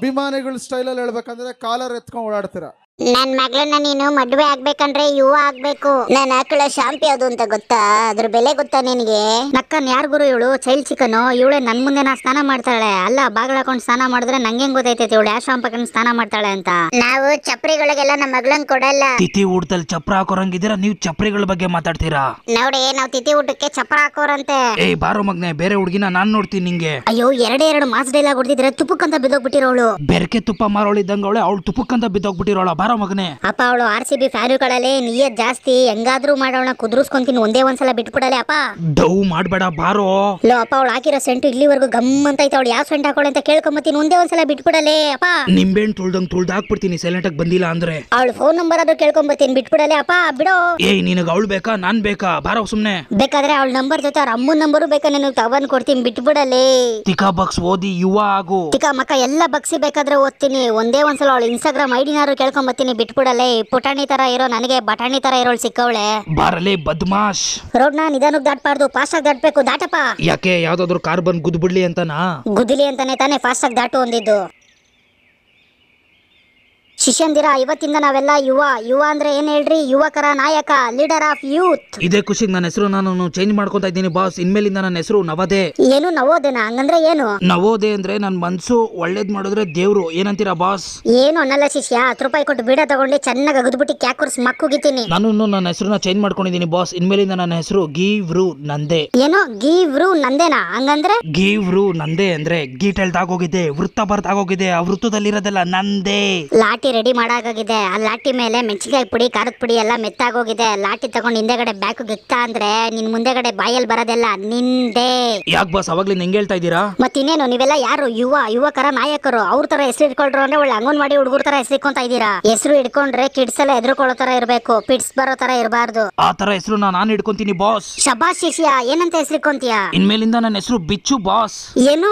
ಅಭಿಮಾನಿಗಳ ಸ್ಟೈಲಲ್ಲಿ ಹೇಳ್ಬೇಕಂದ್ರೆ ಕಾಲರ್ ಎತ್ಕೊಂಡು ಓಡಾಡ್ತೀರಾ. ನನ್ ಮಗಳನ್ನ ನೀನು ಮದುವೆ ಆಗ್ಬೇಕಂದ್ರೆ ಯುವ ಆಗ್ಬೇಕು. ನಾನು ಆಕಳ ಶಾಂಪಿ ಅದು ಅಂತ ಗೊತ್ತಾ? ಅದ್ರ ಬೆಲೆ ಗೊತ್ತಾ ನಿನಗೆ? ನಕ್ಕನ್ ಯಾರ್ ಗುರು ಇವಳು? Child chicken? ಇವಳೆ ನನ್ ಮುಂದೆ ನಾ ಸ್ನಾನ ಮಾಡ್ತಾಳೆ. ಅಲ್ಲ ಬಾಗಳ ಹಾಕೊಂಡು ಸ್ನಾನ ಮಾಡಿದ್ರೆ ನಂಗೆ ಗೊತ್ತೈತೆ ಇವಳು? ಯಾವ ಶಾಂಪ್ ಹಾಕೊಂಡು ಸ್ನಾನ ಮಾಡ್ತಾಳೆ ಅಂತ? ನಾವು ಚಪ್ರಿಗಳಿಗೆಲ್ಲ ನಮ್ಮ ಮಗಳನ್ ಕೊಡಲ್ಲ. ತಿಥಿ ಊಟದಲ್ಲಿ ಚಪ್ರ ಹಾಕೋರಂಗಿದ್ದೀರಾ? ನೀವು ಚಪ್ರಿಗಳ ಬಗ್ಗೆ ಮಾತಾಡ್ತೀರಾ? ನೋಡಿ ನಾವ್ ತಿಥಿ ಊಟಕ್ಕೆ ಚಪ್ರ ಹಾಕೋರಂತೆ. ಏ ಬಾರೋ ಮಗ್ನೆ ಬೇರೆ ಹುಡುಗಿನ ನಾನ್ ನೋಡ್ತೀನಿ ನಿಂಗೆ. ಅಯ್ಯೋ ಎರಡೇ ಎರಡು ಮಾಸ್ ಡೈಲಾಗ್ ಹೊಡೆದಿದ್ರೆ ತುಪ್ಪಕ್ಕಂತ ಬಿದ್ದೋಗ್ಬಿಟ್ಟಿರೋಳು. ಬೆರಕೆ ತುಪ್ಪ ಮಾರೋಳಿದ್ದಂಗ ಅವಳೆ ಅವಳು ತುಪ್ಪಕ್ಕಂತ ಬಿದ್ದೋಗ್ಬಿಟ್ಟಿರೋಳ. ಬಾರೋ ಮಗನೆ? ಅಪ್ಪ ಅವಳು ಆರ್ ಸಿ ಬಿ ಫ್ಯಾನುಗಳಲ್ಲಿ ನಿಯತ್ ಜಾಸ್ತಿ. ಹೆಂಗಾದ್ರೂ ಮಾಡೋಣ ಕುದುರಿಸ್ಕೊಂತೀನಿ ಒಂದೇ ಒಂದ್ಸಲ ಬಿಟ್ಬಿಡಲೆ ಅಪ್ಪ. ಡೌ ಮಾಡ್ಬೇಡ ಬಾರೋ. ಲೋ ಅಪ್ಪ ಅವಳು ಹಾಕಿರೋ ಸೆಂಟು ಇಲ್ಲಿವರೆಗೂ ಗಮ್ ಅಂತ ಐತೆ. ಅವಳು ಯಾವ ಸೆಂಟ್ ಹಾಕೊಳ್ಳಿ ಅಂತ ಕೇಳ್ಕೊಂಬತ್ತೀನಿ ಒಂದೇ ಒಂದ್ಸಲ ಬಿಟ್ಬಿಡಲೆ ಅಪ್ಪ. ನಿಂಬೆಹಣ್ಣು ತುಳ್ದಂಗ್ ತುಳ್ದು ಹಾಕ್ಬಿಡ್ತೀನಿ ಸೈಲೆಂಟ್ ಆಗಿ ಬಂದಿಲ್ಲ ಅಂದ್ರೆ. ಅವಳು ಫೋನ್ ನಂಬರ್ ಅದು ಕೇಳ್ಕೊಂಬತ್ತೀನಿ ಬಿಟ್ಬಿಡಲೆ ಅಪ್ಪ ಬಿಡೋ. ಏ ನಿನಗ ಅವಳು ಬೇಕಾ? ನಾನ್ ಬೇಕಾ? ಬಾರೋ ಸುಮ್ನೆ. ಬೇಕಾದ್ರೆ ಅವಳ ನಂಬರ್ ಜೊತೆ ಅವ್ರ ಅಮ್ಮನ ನಂಬರು ಬೇಕಾ? ನಿನಗೆ ತಗೊಂಡ್ ಕೊಡ್ತೀನಿ ಬಿಟ್ಬಿಡಲೆ. ತಿಕಾ ಬಾಕ್ಸ್ ಓದಿ ಯುವ ಆಗು. ಟಿಕಾ ಮಕ್ಕ ಎಲ್ಲ ಬಗ್ಸಿ ಬೇಕಾದ್ರೆ ಓದ್ತೀನಿ. ಒಂದೇ ಒಂದ್ಸಲ ಅವಳು ಇನ್ಸ್ಟಾಗ್ರಾಮ್ ಐಡಿನಾರು ಕೇಳ್ಕೊಂಬತ್ತೀನಿ ಈ ಪುಟಾಣಿ ತರ ಇರೋ ನನಗೆ ಬಟಾಣಿ ತರ ಇರೋಳು ಸಿಕ್ಕವಳೆ. ಬಾರಲೇ ಬದ್ಮಾಶ್. ರೋಡ್ನ ನಿಧಾನಕ್ಕೆ ದಾಟ್ಬಾರ್ದು ಫಾಸ್ಟ್ ಆಗಿ ದಾಟ್ಬೇಕು ದಾಟಪ್ಪ. ಯಾಕೆ ಯಾವ್ದಾದ್ರು ಕಾರ್ ಬಂದ್ ಗುದ್ಬಿಡ್ಲಿ ಅಂತನಾ? ಗುದ್ಲಿ ಅಂತಾನೆ ತಾನೇ ಫಾಸ್ಟ್ ಆಗಿ ದಾಟು ಒಂದಿದ್ದು ಶಿಷ್ಯಂದಿರ ಇವತ್ತಿಂದ ನಾವೆಲ್ಲ ಯುವ ಯುವ ಅಂದ್ರೆ ಏನ್ ಹೇಳ್ರಿ? ಯುವಕರ ನಾಯಕ ಲೀಡರ್ ಆಫ್ ಯೂತ್ ಇದೇ ಖುಷಿಗೆ ನನ್ನ ಹೆಸರು ನಾನು ಚೇಂಜ್ ಮಾಡ್ಕೊತಾ ಇದ್ದೀನಿ ಬಾಸ್. ಇನ್ಮೇಲಿಂದ ನನ್ನ ಹೆಸರು ನವದೇ ಏನು ನವೋದನ ಹಂಗಂದ್ರೆ ಏನು? ನವೋದೆ ಅಂದ್ರೆ ನನ್ನ ಮನ್ಸು ಒಳ್ಳೇದ್ ಮಾಡಿದ್ರೆ ದೇವ್ರು. ಏನಂತೀರಾ ಬಾಸ್? ಏನು ಅನ್ನಲ್ಲ ಶಿಷ್ಯ. ಹತ್ತು ರೂಪಾಯಿ ಕೊಟ್ಟು ಬೀಡ ತಗೊಂಡು ಚೆನ್ನಾಗಿ ಅಗದ್ಬಿಟ್ಟು ಕ್ಯಾಕುರ್ಸ್ ಮಕ್ಕುಗಿತೀನಿ ನಾನು ನನ್ನ ಹೆಸರನ್ನ ಚೇಂಜ್ ಮಾಡ್ಕೊಂಡಿದ್ದೀನಿ ಬಾಸ್. ಇನ್ಮೇಲಿಂದ ನನ್ನ ಹೆಸರು ಗೀವ್ರು ನಂದೇ. ಏನೋ? ಗೀವ್ರು ನಂದೇನಾ? ಹಂಗಂದ್ರೆ? ಗೀವ್ರು ನಂದೇ ಅಂದ್ರೆ ಗೀಟೆಲ್ದಾಗೋಗಿದೆ ವೃತ್ತ ಬರ್ದಾಗೋಗಿದೆ ಆ ವೃತ್ತದಲ್ಲಿರೋದೆಲ್ಲ ನಂದೇ. ಲಾಟಿ ರೆಡಿ ಮಾಡೋಕ್ಕಾಗಿದೆ ಆ ಲಾಟಿ ಮೇಲೆ ಮೆಣಸಿನ್ಕಾಯಿ ಪುಡಿ ಖಾರದ ಪುಡಿ ಎಲ್ಲ ಮೆತ್ತಾಗೋಗಿದೆ. ಲಾಟಿ ತಗೊಂಡು ಹಿಂದೆಗಡೆ ಬ್ಯಾಕ್ ಗಿಕ್ತ ಅಂದ್ರೆ ನಿನ್ ಮುಂದೆಗಡೆ ಬಾಯಲ್ಲಿ ಬರೋದೆಲ್ಲ ನಿಂದೆ. ಯಾಕೆ ಬಾಸ್ ಅವಾಗ್ಲಿಂದ ಹೆಂಗ್ ಹೇಳ್ತಾ ಇದ್ದೀರಾ? ಮತ್ತಿನ್ನೇನು ನೀವೆಲ್ಲ ಯಾರು? ಯುವ ಯುವಕರ ನಾಯಕರು. ಅವ್ರ ತರ ಹೆಸರು ಇಟ್ಕೊಳ್ರು ಅಂದ್ರೆ ಒಳ್ಳೆ ಅಂಗನವಾಡಿ ಹುಡುಗರ ತರ ಹೆಸರು ಇಟ್ಕೊಂತ ಇದ್ದೀರಾ? ಹೆಸರು ಇಟ್ಕೊಂಡ್ರೆ ಕಿಡ್ಸ್ ಎಲ್ಲ ಎದುರುಕೊಳ್ಳೋ ತರ ಇರಬೇಕು. ಪಿಡ್ಸ್ ಬರೋ ತರ ಇರಬಾರ್ದು. ಆ ತರ ಹೆಸರು ನಾನು ಇಟ್ಕೊಂತೀನಿ ಬಾಸ್. ಶಬಾಷ್ ಶಿಷ್ಯ ಏನಂತ ಹೆಸರು ಇಟ್ಕೊಂತೀಯ ಇನ್ಮೇಲಿಂದ ನನ್ನ ಹೆಸರು ಬಿಚ್ಚು ಬಾಸ್. ಏನು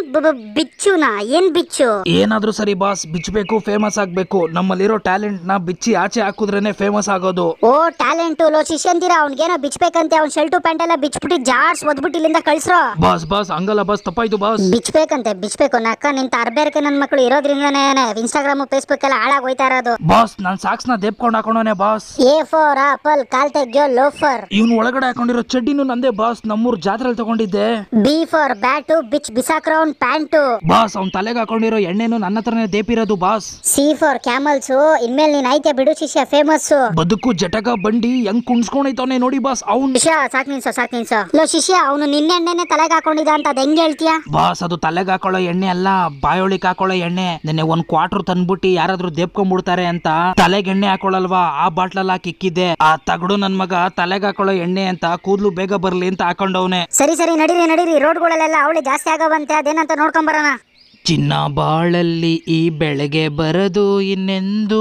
ಬಿಚ್ಚುನಾ? ಏನ್ ಬಿಚ್ಚು? ಏನಾದ್ರೂ ಸರಿ ಬಾಸ್ ಬಿಚ್ಚಬೇಕು ಫೇಮಸ್ ಆಗ್ಬೇಕು. ನಮ್ಮಲ್ಲಿರೋ ಟ್ಯಾಲೆಂಟ್ನ ಬಿಚ್ಚಿ ಆಚೆ ಹಾಕುದ್ರೇನೆ ಫೇಮಸ್ ಆಗೋದು. ಓ ಟ್ಯಾಲೆಂಟ್. ಲೋ ಶಿಷ್ಯಂತೀರ ಅವ್ನಿಗೇನೋ ಬಿಚ್ಬೇಕಂತೆ ಅವ್ನ್ ಶರ್ಟು ಪ್ಯಾಂಟ್ ಎಲ್ಲ ಬಿಚ್ಬಿಟ್ಟು ಜಾರ್ಸ್ ಒದ್ಬಿಟ್ಟು ಇಲ್ಲಿಂದ ಕಳ್ಸ್ರೋ. ಬಾಸ್ ಬಾಸ್ ಹಂಗಲ್ಲ ಬಾಸ್ ತಪ್ಪಾಯ್ತು ಬಾಸ್. ಬಿಚ್ಬೇಕಂತೆ ಬಿಚ್ಬೇಕು. ನಕ್ಕ ನಿಂತ ಅರ್ಬೇರ್ಕೆ ನನ್ ಮಕ್ಳು ಇರೋದ್ರಿಂದನೇ ಇನ್ಸ್ಟಾಗ್ರಾಮ್ ಫೇಸ್ಬುಕ್ ಎಲ್ಲ ಹಾಳಾಗ್ ಹೋಯ್ತಾ ಇರೋದು. ಬಾಸ್ ನಾನ್ ಸಾಕ್ಸ್ನ ದೇಪ್ಕೊಂಡ್ ಹಾಕೊಂಡೋನೆ ಬಾಸ್. ಎ ಫಾರ್ ಆಪಲ್ ಕಾಲ್ ತೆಗ್ಯೋ ಲೋಫರ್ ಇವ್ನು ಒಳಗಡೆ ಹಾಕೊಂಡಿರೋ ಚಡ್ಡಿನು ನಂದೇ ಬಾಸ್ ನಮ್ಮೂರ್ ಜಾತ್ರೆಲ್ ತಗೊಂಡಿದ್ದೆ. ಬಿ ಬ್ಯಾಟ್ ಬ್ಯಾಟು ಬಿಚ್ ಬಿಸಾಕ್ರೌನ್ ಪ್ಯಾಂಟು. ಬಾಸ್ ಅವ್ನ್ ತಲೆಗೆ ಹಾಕೊಂಡಿರೋ ಎಣ್ಣೆನು ನನ್ನ ಹತ್ರನೇ ದೇಪಿರೋದು ಬಾಸ್. ಸಿ ಫಾರ್ ಕ್ಯಾಮಲ್ಸ್ ಇನ್ಮೇಲೆ ನೀನ್ ಐತೆ ಬಿಡು ಶಿಷ್ಯ ಫೇಮಸ್ ಬದುಕು ಜಟಕ ಬಂಡಿ ಹೆಂಗ್ ಕುಣ್ಸ್ಕೊಂಡೈತವನೆ ನೋಡಿ ಬಾಸ್ ಅವ್ನ್ ಶಿಷ್ಯ ಸಾಕ್ ನಿನ್ಸೋ ಸಾಕ್ ನಿನ್ಸೋ. ಲೋ ಶಿಷ್ಯ ಅವನು ನಿನ್ನೆ ಎಣ್ಣೆನೆ ತಲೆಗೆ ಹಾಕೊಂಡಿದ ಅಂತ ಅದ್ ಹೆಂಗ್ ಹೇಳ್ತೀಯ? ಬಾಸ್ ಅದು ತಲೆಗೆ ಹಾಕೊಳ್ಳೋ ಎಣ್ಣೆ ಅಲ್ಲ ಬಾಯೊಳಿಕ್ ಹಾಕೊಳ್ಳೋ ಎಣ್ಣೆ. ನಿನ್ನೆ ಒಂದ್ ಕ್ವಾರ್ಟರ್ ತಂದ್ಬಿಟ್ಟಿ ಯಾರಾದ್ರೂ ದೇಪ್ಕೊಂಡ್ಬಿಡ್ತಾರೆ ಅಂತ ತಲೆಗೆ ಎಣ್ಣೆ ಹಾಕೊಳ್ಳಲ್ವಾ? ಆ ಬಾಟ್ಲಲ್ಲಿ ಹಾಕಿ ಇಕ್ಕಿದ್ದೆ. ಆ ತಗಡು ನನ್ ಮಗ ತಲೆಗೆ ಹಾಕೊಳ್ಳೋ ಎಣ್ಣೆ ಅಂತ ಕೂದ್ಲು ಬೇಗ ಬರ್ಲಿ ಅಂತ ಹಾಕೊಂಡವನೆ. ಸರಿ ಸರಿ ನಡೀರಿ ನಡೀರಿ. ರೋಡ್ಗಳಲ್ಲೆಲ್ಲ ಅವಳಿ ಜಾಸ್ತಿ ಆಗವಂತೆ ಅದೇನಂತ ನೋಡ್ಕೊಂಡ್ ಬರೋಣ. ಚಿನ್ನ ಬಾಳಲ್ಲಿ ಈ ಬೆಳಗ್ಗೆ ಬರದು ಇನ್ನೆಂದು?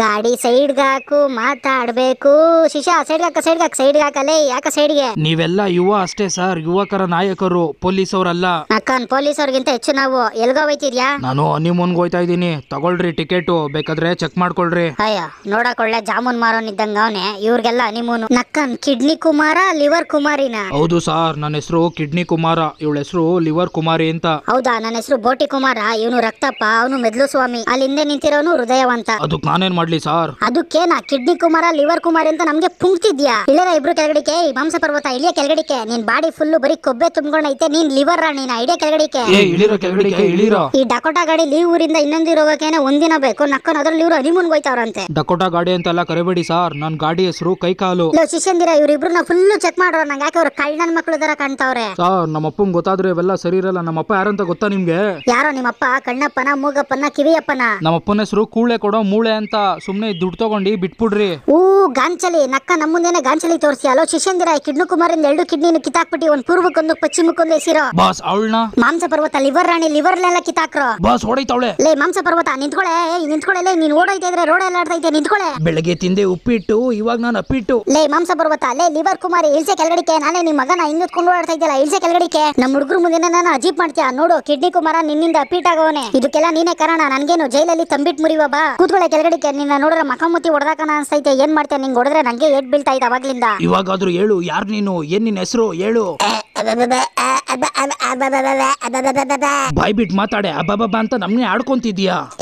ಗಾಡಿ ಸೈಡ್ ಹಾಕು ಮಾತಾಡ್ಬೇಕು ಶಿಶಾ ಸೈಡ್ ಹಾಕ ಸೈಡ್ ಹಾಕ ಸೈಡ್ ಹಾಕಲೇ ಯಾಕ ಸೈಡ್ಗೆ? ನೀವೆಲ್ಲ ಯುವ ಅಷ್ಟೇ ಸರ್ ಯುವಕರ ನಾಯಕರು ಪೊಲೀಸ್ ಅವರಲ್ಲ ಅಕ್ಕನ್ ಪೊಲೀಸ್ ಅವ್ರಿಗಿಂತ ಹೆಚ್ಚು ನಾವು ಎಲ್ಗೋ ಹೋಯ್ತಿದ್ಯಾ? ನಾನು ಹನಿಮೂನ್ಗೆ ಹೋಯ್ತಾ ಇದೀನಿ ತಗೊಳ್ರಿ ಟಿಕೆಟ್ ಬೇಕಾದ್ರೆ ಚೆಕ್ ಮಾಡ್ಕೊಳ್ರಿ. ಅಯ್ಯ ನೋಡಕ್ ಒಳ್ಳೆ ಜಾಮೂನ್ ಮಾರೋನ್ ಇದ್ದಂಗ ಅವನೇ. ಇವ್ರಿಗೆಲ್ಲ ನಿಮೂನು ನಕ್ಕನ್ ಕಿಡ್ನಿ ಕುಮಾರ ಲಿವರ್ ಕುಮಾರಿನ? ಹೌದು ಸರ್ ನನ್ನ ಹೆಸರು ಕಿಡ್ನಿ ಕುಮಾರ. ಇವಳ ಹೆಸರು ಲಿವರ್ ಕುಮಾರಿ ಅಂತ. ಹೌದಾ ನನ್ನ ಹೆಸರು ಬೋಟಿ ಕುಮಾರ ಇವನು ರಕ್ತಪ್ಪ ಅವನು ಮೆದ್ಲು ಸ್ವಾಮಿ. ಅಲ್ಲಿ ಹಿಂದೆ ನಿಂತಿರೋನು ಹೃದಯವಂತ. ಅದಕ್ಕೆ ನಾನೇನ್ ಮಾಡ್ಲಿ ಸರ್? ಅದಕ್ಕೇನ? ಕಿಡ್ನಿ ಕುಮಾರ ಲಿವರ್ ಕುಮಾರಿ ಅಂತ ನಮ್ಗೆ ಪುಂಕ್ತಿದ್ಯಾ ಇಳಿರ ಇಬ್ರು ಕೆಳಗಡಿಕೆ? ಈ ಮಾಂಸ ಪರ್ವತ ಇಳಿಯ ಕೆಳಗಡಿಕೆ. ನೀನ್ ಬಾಡಿ ಫುಲ್ ಬರೀ ಕೊಬ್ಬೆ ತುಂಬ್ಕೊಂಡೈತೆ ನೀನ್ ಲಿವರ್ ನೀನ್ ಐಡಿಯಾ ಕೆಳಗಡಿಕೆ. ಏ ಇಳಿರೋ ಕೆಳಗಡೆ ಇಳಿರೋ. ಈ ಡಕೋಟಾ ಗಾಡಿ ಲೀವ್ ಊರಿಂದ ಇನ್ನೊಂದು ಇರೋಗಕ್ಕೆ ಒಂದಿನ ಬೇಕು. ನಕ್ಕನ್ ಅದ್ರಲ್ಲಿ ಇವ್ರು ಹನಿಮೂನ್ ಹೋಯ್ತಾವ್ರಂತೆ. ಡಕೋಟಾ ಗಾಡಿ ಅಂತೆಲ್ಲ ಕರಿಬೇಡಿ ಸರ್. ನನ್ನ ಗಾಡಿ ಹೆಸರು ಕೈಕಾಲು. ಲೋ ಶಿಷ್ಯಂದಿರ ನಾ ಫುಲ್ ಚೆಕ್ ಮಾಡ್ರೋ. ನಂಗೆ ಯಾಕೆ ಅವ್ರ ಕಳ್ಳನ ಮಕ್ಳು ತರ ಕಾಣ್ತಾವ್ರೆ? ಸರ್ ನಮ್ಮ ಅಪ್ಪಂಗೆ ಗೊತ್ತಾದ್ರೆ ಇವೆಲ್ಲ ಸರಿ ಇರಲ್ಲ. ನಮ್ಮ ಅಪ್ಪ ಯಾರಂತ ಗೊತ್ತಾ ನಿಮ್ಗೆ? ಯಾರೋ ನಿಮ್ಮಪ್ಪ ಕಣ್ಣಪ್ಪನ ಮೂಗಪ್ಪನ ಕಿವಿಯಪ್ಪನ? ನಮ್ಮ ಅಪ್ಪನ ಹೆಸರು ಕೂಳೆ ಕೊಡೋ ಮೂಳೆ ಅಂತ ಸುಮ್ನೆ ದುಡ್ಡು ತಗೊಂಡಿ ಬಿಟ್ಬಿಡ್ರಿ. ಊ ಗಾಂಚಲಿ ನಕ್ಕ ನಮ್ಮ ಮುಂದೆನೆ ಗಾಂಚಲಿ ತೋರಿಸಿ. ಅಲೋ ಶಿಷ್ಯಂದಿರ ಕಿಡ್ನು ಕುಮಾರಿಂದ ಎರಡು ಕಿಡ್ನಿನ ಕಿತ್ತಾಕ್ಬಿಟ್ಟು ಒಂದ್ ಪೂರ್ವಕ್ಕೊಂದು ಪಶ್ಚಿಮಕ್ಕೊಂದು ಎಸಿರೋ. ಬಾಸ್ ಅವಳನ್ನ? ಮಾಂಸ ಪರ್ವತ ಲಿವರ್ ರಾಣಿ ಲಿವರ್ ಎಲ್ಲ ಕಿತ್ತಾಕ್ರೋ. ಬಾಸ್ ಹೊಡೈತವಳೆ ಲೇ ಮಾಂಸ ಪರ್ವತ ನಿಂತ್ಕೊಳೆ ಏಯ್ ನಿಂತ್ಕೊಳೆ ಲೇ ನೀನ್ ಓಡೋಯ್ತಾ ಇದ್ರೆ ರೋಡ್ ಎಲ್ಲ ಆಡ್ತೈತೆ ನಿಂತ್ಕೊಳೆ. ಬೆಳಗ್ಗೆ ತಿಂದೆ ಉಪ್ಪಿಟ್ಟು ಇವಾಗ ನಾನು ಅಪ್ಪಿಟ್ಟು. ಲೇ ಮಾಂಸ ಪರ್ವತ ಲೇ ಲಿವರ್ ಕುಮಾರಿ ಇಳ್ಸೆ ಕೆಳಗಡಿಕೆ. ನಾನೇ ನಿಮ್ ಮಗನ ಹಿಂಗತ್ಕೊಂಡು ಓಡಾಡ್ತಾ ಇದ್ದಲ್ಲ ಇಳ್ಸೆ ಕೆಳಗಡಿಕೆ. ನಮ್ಮ ಹುಡುಗರು ಮುಂದೆ ನಾನು ಅಜೀಬ್ ಮಾಡ್ತೀಯ? ನೋಡು ಕಿಡ್ನಿ ಕುಮಾರ ನಿನ್ನಿಂದ ಅಪೀಟ್ ಆಗವನೆ ಇದಕ್ಕೆಲ್ಲ ನೀನೇ ಕಾರಣ. ನನ್ಗೇನು ಜೈಲಲ್ಲಿ ತಂಬಿಟ್ ಮುರಿವ ಬಾ. ಕೂತ್ಕೊಳ್ಳೆ ಕೆಳಗಡೆ ನಿನ್ನ ನೋಡ್ರ ಮಖಮುತ್ತಿ ಹೊಡೆದಾಕನ ಅನ್ಸ್ತೈತೆ ಏನ್ ಮಾಡ್ತೇನೆ ನಿಂಗೆ ಹೊಡೆದ್ರೆ ನಂಗೆ ಏಟ್ ಬೀಳ್ತಾ ಇದ್ದ ಅವಾಗ್ಲಿಂದ. ಇವಾಗಾದ್ರೂ ಹೇಳು. ಯಾರು ನೀನು? ಏನ್ ನಿನ್ ಹೆಸರು? ಹೇಳು. ಬಾಯ್ ಬಿಟ್ ಮಾತಾಡೆ. ಅಬ್ಬಬ್ಬ ಅಂತ ನಮ್ಗೆ ಆಡ್ಕೊಂತಿದ್ಯಾ?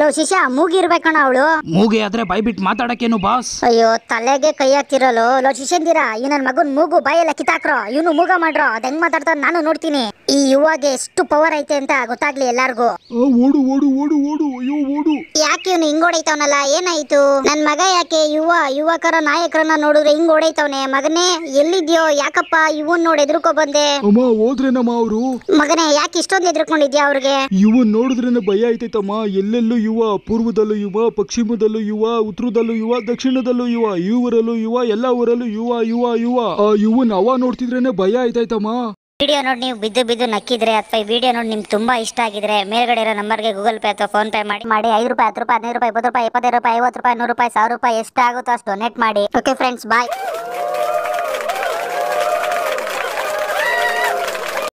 ಲೋ ಶಿಷ್ಯ ಮೂಗಿರ್ಬೇಕಣ್ಣ ಅವಳು. ಮೂಗಿ ಆದ್ರೆ ಬಾಯ್ಬಿಟ್ಟು ಮಾತಾಡಕ್ಕೇನು ಬಾಸ್? ಅಯ್ಯೋ ತಲೆಗೆ ಕೈ ಹಾಕ್ತಿರಲು ಲೋ ಶಿಷ್ಯಂದಿರ ಈ ನನ್ ಮಗನ್ ಮೂಗು ಬಾಯೆಲ್ಲ ಕಿತಾಕ್ರೋ ಇವನು ಮೂಗ ಮಾಡ್ರೋ ಅದ್ ಹೆಂಗ್ ಮಾತಾಡ್ತಾನ ನಾನು ನೋಡ್ತೀನಿ. ಈ ಯುವಾಗೆ ಎಷ್ಟು ಪವರ್ ಐತೆ ಅಂತ ಗೊತ್ತಾಗ್ಲಿ ಎಲ್ಲಾರ್ಗೂ. ಓಡು ಓಡು ಓಡು ಓಡು ಅಯ್ಯೋ ಓಡು. ಯಾಕೆ ಇವನು ಹಿಂಗ್ ಹೊಡೈತವನಲ್ಲ ಏನಾಯ್ತು? ನನ್ ಮಗ ಯಾಕೆ ಯುವ ಯುವಕರ ನಾಯಕರನ್ನ ನೋಡಿದ್ರೆ ಹಿಂಗ್ ಹೊಡೈತವನೆ ಮಗನೇ ಎಲ್ಲಿದ್ಯೋ ಯಾಕಪ್ಪ ಇವನ್ ನೋಡಿ ಎದ್ರುಕೊ ಬಂದೆ? ಅಮ್ಮ ಹೋದ್ರೇನಮ್ಮ ಅವರು? ಮಗನೇ ಯಾಕೆ ಇಷ್ಟೊಂದು ಎದ್ರುಕೊಂಡಿದ್ಯಾ ಅವ್ರಿಗೆ? ಇವು ನೋಡಿದ್ರೇನೆ ಭಯ ಆಯ್ತೈತಮ್ಮ. ಎಲ್ಲೆಲ್ಲೂ ಯುವ ಪೂರ್ವದಲ್ಲೂ ಯುವ ಪಶ್ಚಿಮದಲ್ಲೂ ಯುವ ಉತ್ತರದಲ್ಲೂ ಯುವ ದಕ್ಷಿಣದಲ್ಲೂ ಯುವ ಈ ಊರಲ್ಲೂ ಯುವ ಎಲ್ಲ ಊರಲ್ಲೂ ಯುವ ಯುವ ಯುವ ಆ ಯುವನ್ ಅವ ನೋಡ್ತಿದ್ರೇನೆ ಭಯ ಆಯ್ತಾಯ್ತಮ್ಮ ವಿಡಿಯೋ ನೋಡಿ ನೀವು ಬಿದ್ದು ಬಿದ್ದು ನಕ್ಕಿದ್ರೆ ಅಥವಾ ಈ ವಿಡಿಯೋ ನೋಡಿ ನಿಮ್ಗೆ ತುಂಬಾ ಇಷ್ಟ ಆಗಿದ್ರೆ ಮೇಲ್ಗಡೆ ಇರೋ ನಂಬರ್ಗೆ ಗೂಗಲ್ ಪೇ ಅಥವಾ ಫೋನ್ ಪೇ ಮಾಡಿ. ಮಾಡಿ ಐದು ರೂಪಾಯಿ ಹತ್ತು ರೂಪಾಯಿ ಹದಿನೈದು ರೂಪಾಯಿ ಇಪ್ಪತ್ತು ರೂಪಾಯಿ ಇಪ್ಪತ್ತೈದು ರೂಪಾಯಿ ಐವತ್ತು ರೂಪಾಯಿ ನೂರು ರೂಪಾಯಿ ಸಾವಿರ ರೂಪಾಯಿ ಎಷ್ಟಾಗುತ್ತೋ ಅಷ್ಟು ಡೊನೇಟ್ ಮಾಡಿ. Okay friends bye